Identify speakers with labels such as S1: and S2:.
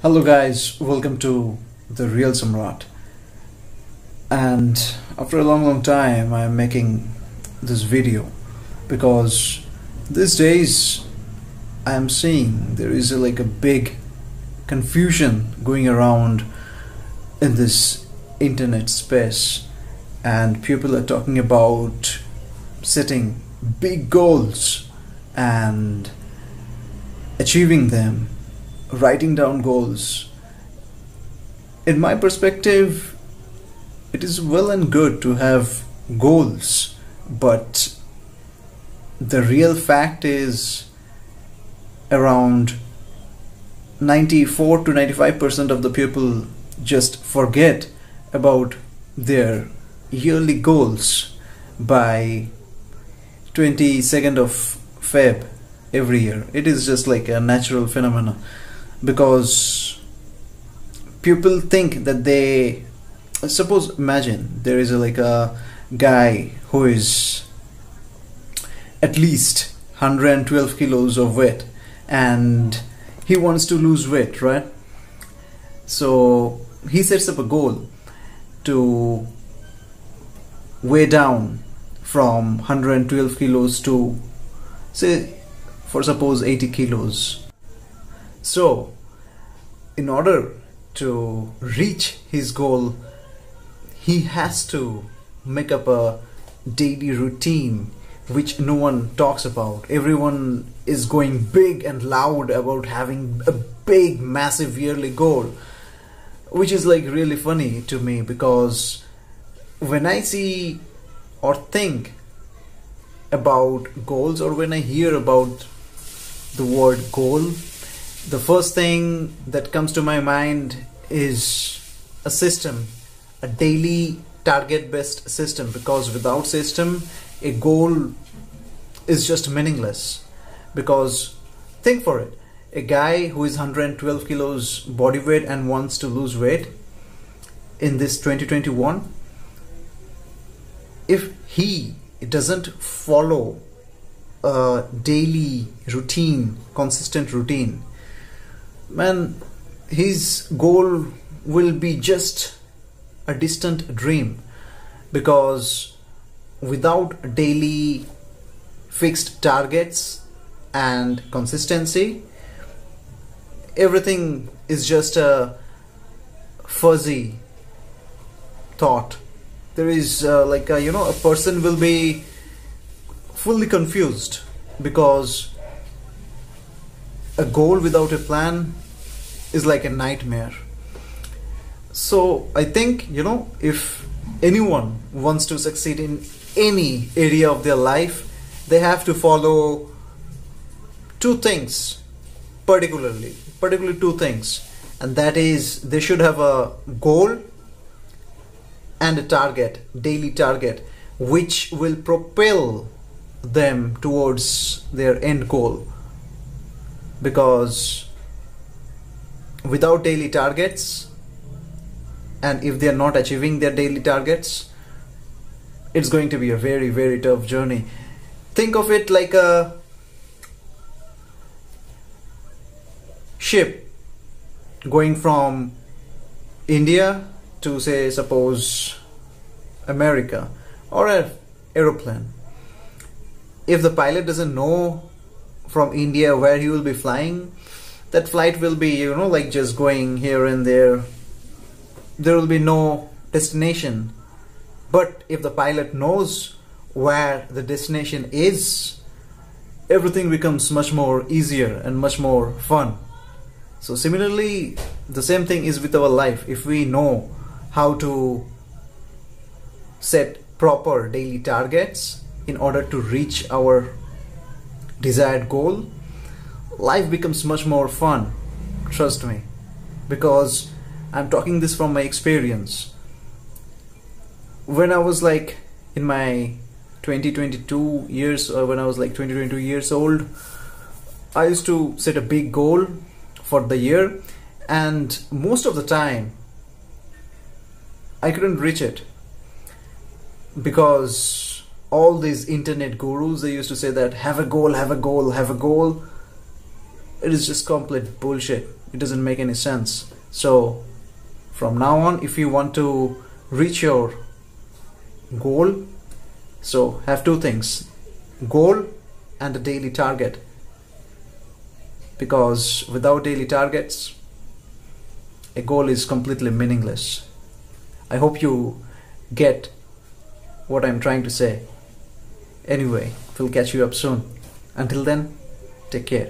S1: Hello, guys, welcome to The Real Samrat. And after a long, long time, I'm making this video because these days I'm seeing there is a, like a big confusion going around in this internet space, and people are talking about setting big goals and achieving them writing down goals. In my perspective, it is well and good to have goals, but the real fact is around 94 to 95% of the people just forget about their yearly goals by 22nd of Feb every year. It is just like a natural phenomenon because people think that they suppose imagine there is a, like a guy who is at least 112 kilos of weight and he wants to lose weight right? So he sets up a goal to weigh down from 112 kilos to say for suppose 80 kilos so, in order to reach his goal, he has to make up a daily routine which no one talks about. Everyone is going big and loud about having a big, massive yearly goal, which is like really funny to me because when I see or think about goals or when I hear about the word goal, the first thing that comes to my mind is a system, a daily target based system, because without system, a goal is just meaningless. Because think for it a guy who is 112 kilos body weight and wants to lose weight in this 2021 if he doesn't follow a daily routine consistent routine man, his goal will be just a distant dream because without daily fixed targets and consistency, everything is just a fuzzy thought. There is uh, like a, you know a person will be fully confused because a goal without a plan is like a nightmare. So I think, you know, if anyone wants to succeed in any area of their life, they have to follow two things particularly, particularly two things. And that is they should have a goal and a target, daily target, which will propel them towards their end goal because without daily targets and if they are not achieving their daily targets it's going to be a very very tough journey. Think of it like a ship going from India to say suppose America or an aeroplane. If the pilot doesn't know from India where he will be flying, that flight will be, you know, like just going here and there. There will be no destination. But if the pilot knows where the destination is, everything becomes much more easier and much more fun. So, similarly, the same thing is with our life. If we know how to set proper daily targets in order to reach our desired goal, life becomes much more fun. Trust me. Because I'm talking this from my experience. When I was like in my 2022 years, or when I was like 2022 years old, I used to set a big goal for the year, and most of the time, I couldn't reach it because all these internet gurus they used to say that have a goal have a goal have a goal. It is just complete bullshit. It doesn't make any sense. So from now on if you want to reach your goal so have two things. Goal and a daily target. Because without daily targets a goal is completely meaningless. I hope you get what i'm trying to say anyway we'll catch you up soon. Until then take care